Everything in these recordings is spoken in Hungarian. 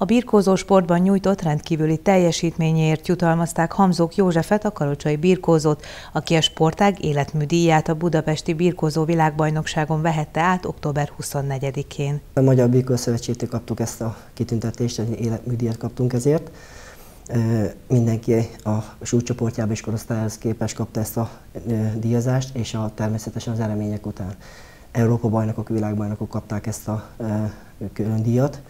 A birkózó sportban nyújtott rendkívüli teljesítményéért jutalmazták Hamzók Józsefet, a kalocsai birkózót, aki a sportág életműdíját a Budapesti Birkózó Világbajnokságon vehette át október 24-én. A Magyar Birkó Szövetségtől kaptuk ezt a kitüntetést, egy életműdíjat kaptunk ezért. Mindenki a súlycsoportjába és korosztályhoz képes kapta ezt a díjazást, és a, természetesen az eredmények után. Európa bajnokok, világbajnokok kapták ezt a külön díjat,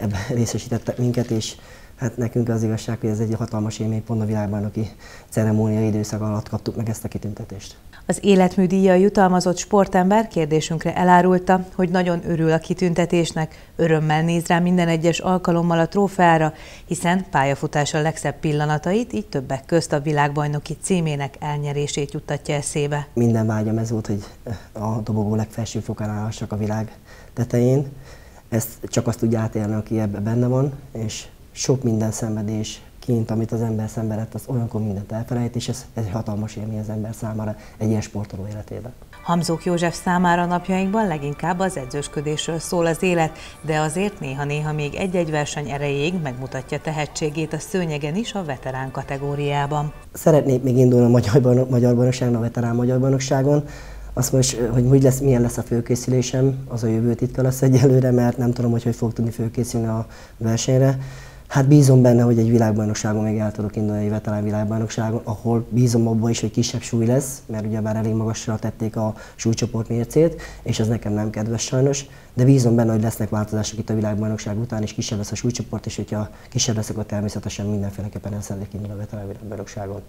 ebben részesítettek minket, és hát nekünk az igazság, hogy ez egy hatalmas élmény, pont a világbajnoki ceremónia időszak alatt kaptuk meg ezt a kitüntetést. Az életműdíjjal jutalmazott sportember kérdésünkre elárulta, hogy nagyon örül a kitüntetésnek, örömmel néz rá minden egyes alkalommal a trófeára, hiszen pályafutása legszebb pillanatait, így többek közt a világbajnoki címének elnyerését juttatja eszébe. Minden vágyam ez volt, hogy a dobogó legfelső fokán állhassak a világ tetején, ezt csak azt tudja átélni, aki ebben benne van, és sok minden szenvedés, kint, amit az ember szenvedett, az olyankor mindent elfelejt, és ez, egy hatalmas élmény az ember számára egy ilyen sportoló életében. Hamzók József számára napjainkban leginkább az edzősködésről szól az élet, de azért néha-néha még egy-egy verseny erejéig megmutatja tehetségét a szőnyegen is a veterán kategóriában. Szeretnék még indulni a Magyar, Magyar Bajnokságon, a veterán Magyar Bajnokságon, azt most, hogy hogy lesz, milyen lesz a főkészülésem, az a jövő titka lesz egyelőre, mert nem tudom, hogy hogy fog tudni főkészülni a versenyre. Hát bízom benne, hogy egy világbajnokságon még el tudok indulni, egy veterán világbajnokságon, ahol bízom abban is, hogy kisebb súly lesz, mert ugye már elég magasra tették a súlycsoport mércét, és ez nekem nem kedves sajnos, de bízom benne, hogy lesznek változások itt a világbajnokság után, és kisebb lesz a súlycsoport, és hogyha kisebb lesz, akkor természetesen mindenféleképpen el szeretnék indulni a veterán világbajnokságon.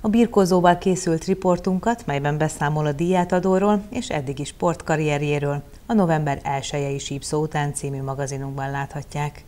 A birkózóval készült riportunkat, melyben beszámol a díjátadóról és eddigi sportkarrierjéről, a november 1-i Sípszó után című magazinunkban láthatják.